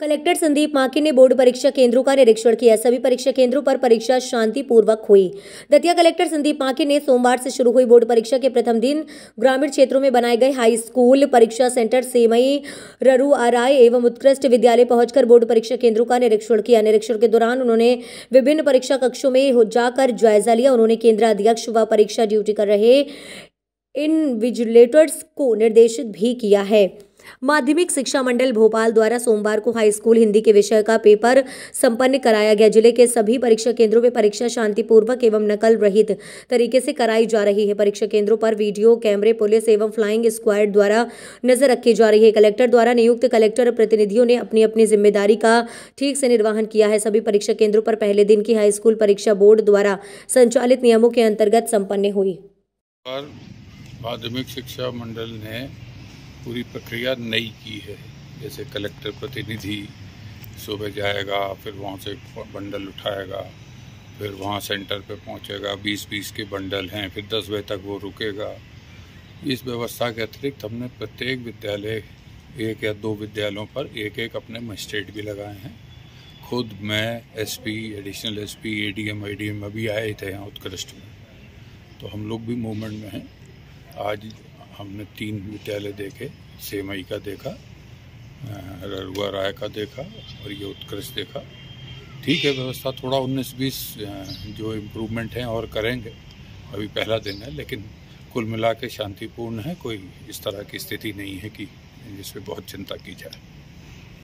Collector Sandeep माकी ने board परीक्षा केंद्रों का निरीक्षण किया। सभी परीक्षा केंद्रों पर परीक्षा शांतिपूर्वक हुई। दतिया कलेक्टर संदीप माकी ने सोमवार से शुरू हुई बोर्ड परीक्षा के प्रथम दिन ग्रामीण क्षेत्रों में बनाए गए हाई स्कूल, परीक्षा सेंटर सेमई ररु आराय एवं उत्कृष्ट विद्यालय पहुंचकर बोर्ड परीक्षा केंद्रों का निरीक्षण किया। निरीक्षण के दौरान उन्होंने विभिन्न परीक्षा कक्षों में जाकर जायजा लिया। उन्होंने केंद्र अध्यक्ष व परीक्षा ड्यूटी कर रहे इन विजिलेटर्स को निर्देशित भी किया है। माध्यमिक शिक्षा मंडल भोपाल द्वारा सोमवार को हाई स्कूल हिंदी के विषय का पेपर संपन्न कराया गया। ज़िले के सभी परीक्षा केंद्रों में परीक्षा शांतिपूर्वक एवं नकल रहित तरीके से कराई जा रही है। परीक्षा केंद्रों पर वीडियो, कैमरे, पुलिस एवं फ्लाइंग स्क्वाड द्वारा नज़र रखी जा रही है। कलेक्टर द्वारा नियुक्त कलेक्टर प्रतिनिधियों ने अपनी अपनी ज़िम्मेदारी का ठीक से निर्वहन किया है। सभी परीक्षा केंद्रों पर पहले दिन की हाई स्कूल परीक्षा बोर्ड द्वारा संचालित नियमों के अंतर्गत संपन्न हुई। माध्यमिक शिक्षा मंडल ने पूरी प्रक्रिया नई की है। जैसे कलेक्टर प्रतिनिधि सुबह जाएगा, फिर वहाँ से बंडल उठाएगा, फिर वहाँ सेंटर पे पहुँचेगा बीस बीस के बंडल हैं, फिर दस बजे तक वो रुकेगा। इस व्यवस्था के अतिरिक्त हमने प्रत्येक विद्यालय, एक या दो विद्यालयों पर एक एक अपने मजिस्ट्रेट भी लगाए हैं। खुद मैं, SP, additional SP ADM IDM अभी आए थे यहाँ उत्कृष्ट में। तो हम लोग भी मूवमेंट में हैं। आज हमने तीन विद्यालय देखे सेमई का देखा रुआ ररुआ राय का देखा और ये उत्कृष्ट देखा। ठीक है, व्यवस्था थोड़ा उन्नीस बीस जो इम्प्रूवमेंट हैं और करेंगे, अभी पहला दिन है, लेकिन कुल मिला के शांतिपूर्ण है, कोई इस तरह की स्थिति नहीं है कि जिसपे बहुत चिंता की जाए।